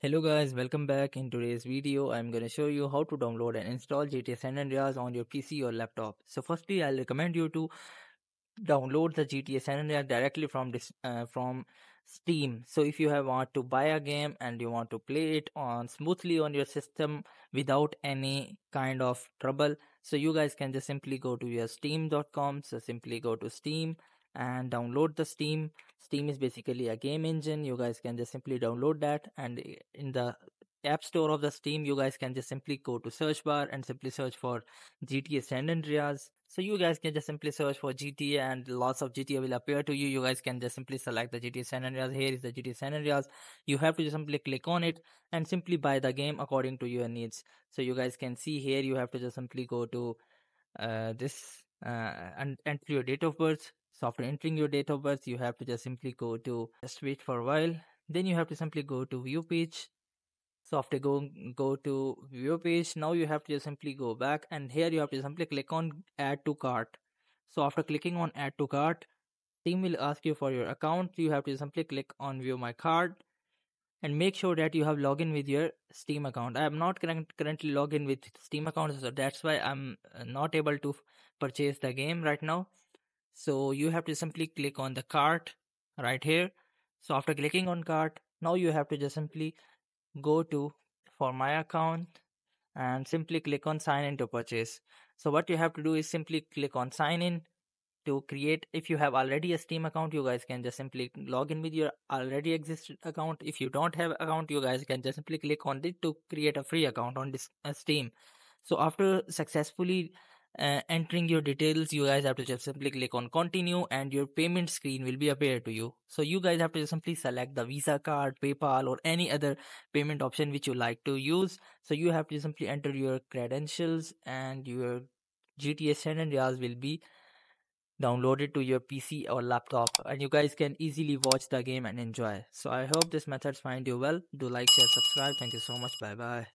Hello guys, welcome back. In today's video, I'm going to show you how to download and install GTA San Andreas on your PC or laptop. So firstly, I'll recommend you to download the GTA San Andreas directly from this uh, from Steam. So if you have want to buy a game and you want to play it on smoothly on your system without any kind of trouble, so you guys can just simply go to your steam.com. So simply go to Steam and download the steam. Steam is basically a game engine. You guys can just simply download that and in the app store of the steam you guys can just simply go to search bar and simply search for gta san andreas. So you guys can just simply search for gta and lots of gta will appear to you. You guys can just simply select the gta san andreas. Here is the gta san andreas. You have to just simply click on it and simply buy the game according to your needs. So you guys can see here you have to just simply go to uh, this uh, and enter your date of birth so after entering your date of birth, you have to just simply go to just wait for a while. Then you have to simply go to view page. So after going go to view page, now you have to just simply go back and here you have to simply click on add to cart. So after clicking on add to cart, Steam will ask you for your account. You have to simply click on view my card and make sure that you have login with your steam account i am not currently logged in with steam account so that's why i'm uh, not able to purchase the game right now so you have to simply click on the cart right here. So after clicking on cart now you have to just simply go to for my account and simply click on sign in to purchase. So what you have to do is simply click on sign in to create. If you have already a steam account you guys can just simply log in with your already existed account. If you don't have account you guys can just simply click on it to create a free account on this uh, steam. So after successfully uh, entering your details you guys have to just simply click on continue and your payment screen will be appear to you. So you guys have to simply select the visa card paypal or any other payment option which you like to use. So you have to simply enter your credentials and your gta san andreas will be downloaded to your pc or laptop and you guys can easily watch the game and enjoy. So i hope this methods find you well. Do like share subscribe. Thank you so much. Bye bye